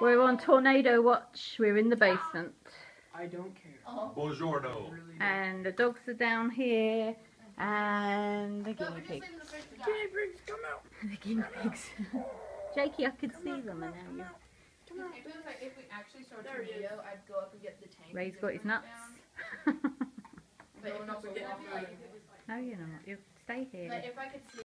We're on tornado watch. We're in the basement. I don't care. Oh. Buongiorno. Really And the dogs are down here. And the guinea we're pigs. the. Guinea pigs, come out. The guinea pigs. Jakey, I could come see them and now If it was like if we actually saw a tornado, I'd go up and get the tank. Ray's got his nuts. down. But if Going it up was no, you're not. You stay here. Like if I could see